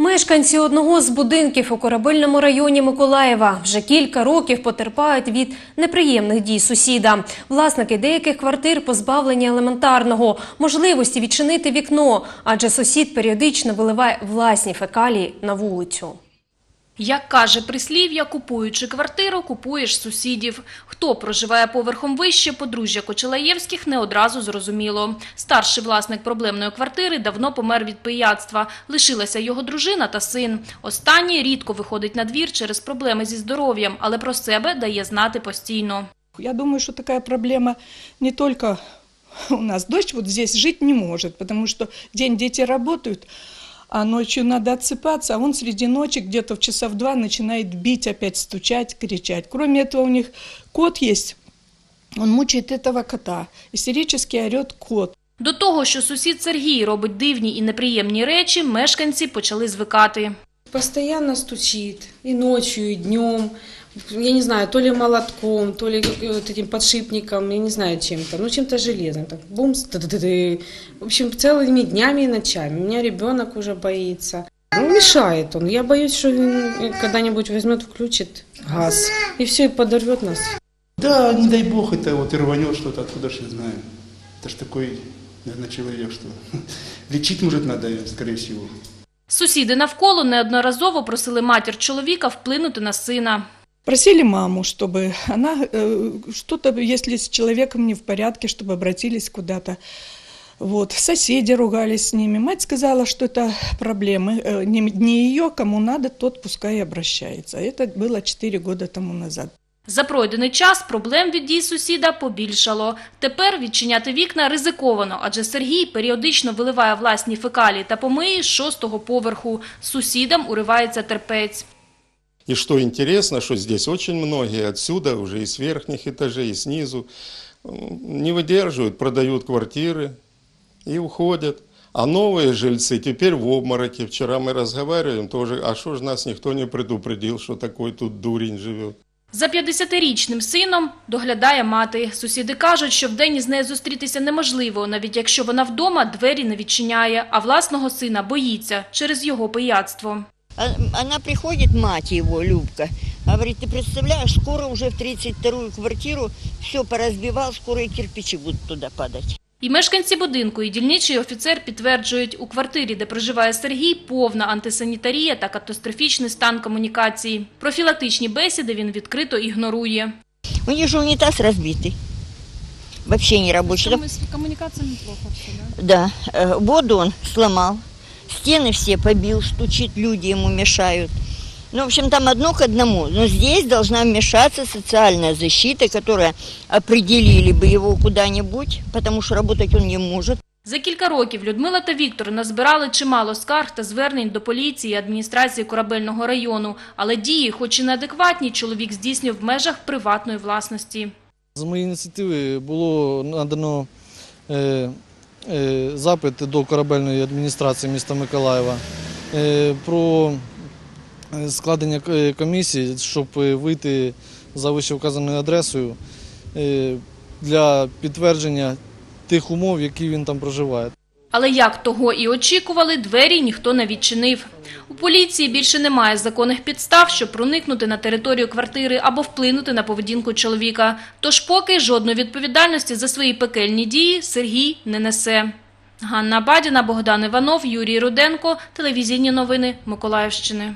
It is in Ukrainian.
Мешканці одного з будинків у корабельному районі Миколаєва вже кілька років потерпають від неприємних дій сусіда. Власники деяких квартир позбавлені елементарного можливості відчинити вікно, адже сусід періодично виливає власні фекалії на вулицю. Як каже прислів'я, купуючи квартиру, купуєш сусідів. Хто проживає поверхом вище, подружжя Кочелаєвських не одразу зрозуміло. Старший власник проблемної квартири давно помер від пияцтва. Лишилася його дружина та син. Останній рідко виходить на двір через проблеми зі здоров'ям, але про себе дає знати постійно. Я думаю, что такая проблема не только у нас. Дочь вот жить не может, потому что день дети работают, а ночью надо отсыпаться, а он среди ночи где-то в часа в два начинает бить, опять стучать, кричать. Кроме этого у них кот есть, он мучает этого кота, истерически орет кот. До того, що сусід Сергій робить дивні і неприємні речі, мешканці почали звикати. Постоянно стучит. И ночью, и днем. Я не знаю, то ли молотком, то ли э, вот этим подшипником, я не знаю чем-то. Ну, чем-то железным. Так, бумс, ты В общем, целыми днями и ночами. У меня ребенок уже боится. Ну, мешает он. Я боюсь, что он когда-нибудь возьмет, включит газ. И все, и подорвет нас. Да, не дай бог, это вот и рванет что-то, откуда ж я знаю. Это ж такой, наверное, человек, что лечить, может, надо, скорее всего. Сусіди навколо неодноразово просили матір чоловіка вплинути на сина. Просили маму, чтобы она э, что-то, если с человеком не в порядке, чтобы обратились куда-то. Вот. Соседи ругались с ними. Мать сказала, что это проблемы. э, Не, не ее, кому надо, тот пускай и обращается. Это было 4 года тому назад. За пройдений час проблем від дій сусіда побільшало. Тепер відчиняти вікна ризиковано, адже Сергій періодично виливає власні фекалії та помиї з шостого поверху. Сусідам уривається терпець. И что интересно, что здесь очень многие отсюда, уже и с верхних этажей, и снизу, м, не выдерживают, продают квартиры и уходят. А новые жильцы теперь в обмороке. Вчера мы разговариваем тоже, а что ж нас никто не предупредил, что такой тут дурень живет. За 50-річним сином доглядає мати. Сусіди кажуть, що вдень із нею зустрітися неможливо, навіть якщо вона вдома двері не відчиняє, а власного сина боїться через його пияцтво. А- Она приходит, мать его, Любка, говорит, ты представляешь, скоро уже в 32-ю квартиру все поразбивал, скоро и кирпичи будут туда падать. І мешканці будинку, і дільничий офіцер підтверджують, у квартирі, де проживає Сергій, повна антисанітарія та катастрофічний стан комунікації. Профілактичні бесіди він відкрито ігнорує. У них же унитаз разбитый. Вообще не рабочий. Да, з комунікаціями плохо все, Да, э, воду он сломал, стены все побил, стучит, люди ему мешают. Ну, в общем, там одно к одному. Но здесь должна вмешаться социальная защита, которая определили бы его куда-нибудь, потому что работать он не может. За кілька років Людмила та Віктор назбирали чимало скарг та звернень до поліції і адміністрації корабельного району, але дії, хоч і неадекватні, чоловік здійснює в межах приватної власності. З моєї ініціативи було надано е, запит до корабельної адміністрації міста Миколаєва е, про е, складення е, комісії, щоб е, вийти за вищевказаною адресою е, для підтвердження тих умов, які він там проживає. Але як того і очікували, двері ніхто не відчинив. У поліції більше немає законних підстав, щоб проникнути на територію квартири або вплинути на поведінку чоловіка. Тож поки жодної відповідальності за свої пекельні дії Сергій не несе. Ганна Бадіна, Богдан Іванов, Юрій Руденко. Телевізійні новини Миколаївщини.